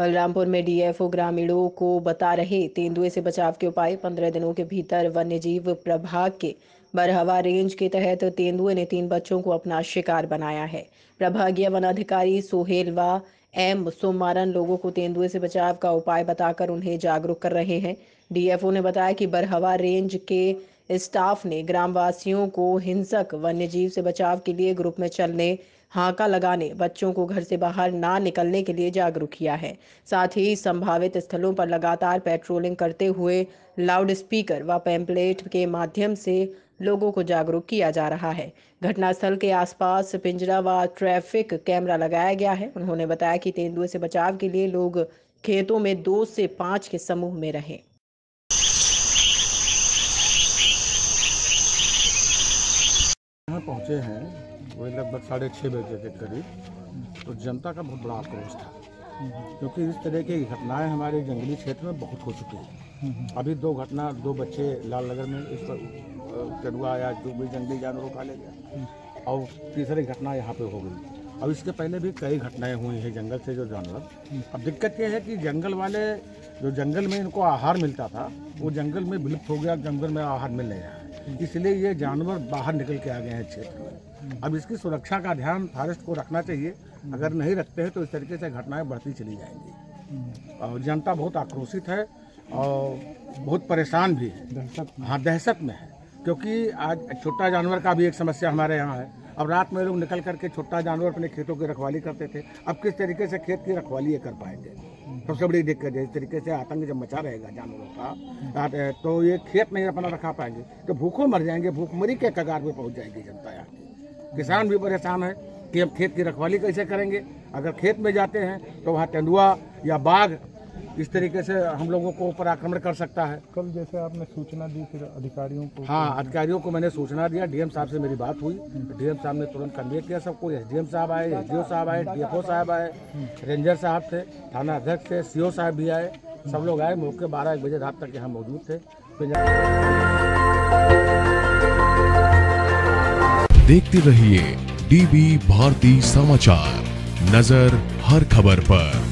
बलरामपुर में डीएफओ ग्रामीणों को बता रहे, तेंदुए से बचाव के उपाय पंद्रह दिनों के भीतर वन्यजीव प्रभाग के बरहवा रेंज के तहत तेंदुए ने तीन बच्चों को अपना शिकार बनाया है। प्रभागीय वन अधिकारी सोहेलवा एम सोमारन लोगों को तेंदुए से बचाव का उपाय बताकर उन्हें जागरूक कर रहे हैं। डीएफओ ने बताया कि बरहवा रेंज के स्टाफ ने ग्रामवासियों को हिंसक वन्यजीव से बचाव के लिए ग्रुप में चलने, हाका लगाने, बच्चों को घर से बाहर ना निकलने के लिए जागरूक किया है। साथ ही संभावित स्थलों पर लगातार पेट्रोलिंग करते हुए लाउड स्पीकर व पैम्पलेट के माध्यम से लोगों को जागरूक किया जा रहा है। घटनास्थल के आसपास पिंजरा व ट्रैफ़िक कैमरा लगाया गया है। उन्होंने बताया कि तेंदुए से बचाव के लिए लोग खेतों में दो से पाँच के समूह में रहें यहाँ पहुँचे हैं वही लगभग साढ़े छः बजे के करीब। तो जनता का बहुत बड़ा आक्रोश था, क्योंकि इस तरह की घटनाएँ हमारे जंगली क्षेत्र में बहुत हो चुकी हैं। अभी दो घटना, दो बच्चे लाल नगर में इस पर करुआ या जो भी जंगली जानवरों का ले गया और तीसरी घटना यहाँ पे हो गई। अब इसके पहले भी कई घटनाएँ हुई हैं जंगल से जो जानवर। अब दिक्कत ये है कि जंगल वाले, जो जंगल में इनको आहार मिलता था, वो जंगल में विलुप्त हो गया, जंगल में आहार मिल नहीं रहा। इसलिए ये जानवर बाहर निकल के आ गए हैं क्षेत्र में। अब इसकी सुरक्षा का ध्यान फॉरेस्ट को रखना चाहिए। अगर नहीं रखते हैं तो इस तरीके से घटनाएँ बढ़ती चली जाएँगी। और जनता बहुत आक्रोशित है और बहुत परेशान भी है। हाँ दहशत में है। क्योंकि आज छोटा जानवर का भी एक समस्या हमारे यहाँ है। अब रात में लोग निकल करके छोटा जानवर अपने खेतों की रखवाली करते थे। अब किस तरीके से खेत की रखवाली ये कर पाएँगे? सबसे बड़ी दिक्कत है, इस तरीके से आतंक जब मचा रहेगा जानवरों का तो ये खेत नहीं अपना रखा पाएँगे। तो भूखों मर जाएँगे, भूखमरी के कगार में पहुँच जाएगी जनता यहाँ किसान भी परेशान है कि हम खेत की रखवाली कैसे करेंगे? अगर खेत में जाते हैं तो वहाँ तेंदुआ या बाघ इस तरीके से हम लोगों को ऊपर आक्रमण कर सकता है? कल जैसे आपने सूचना दी फिर अधिकारियों को हाँ अधिकारियों को मैंने सूचना दिया। डीएम साहब से मेरी बात हुई। डीएम साहब ने तुरंत कन्वे किया सबको। एस एसडीएम साहब आए एसडीओ साहब आए डीएफओ साहब आए रेंजर साहब थे थाना अध्यक्ष थे सीओ साहब भी आए। सब लोग आए। मौके बारह एक बजे रात तक यहाँ मौजूद थे। देखते रहिए डीबी भारती समाचार। नज़र हर खबर पर।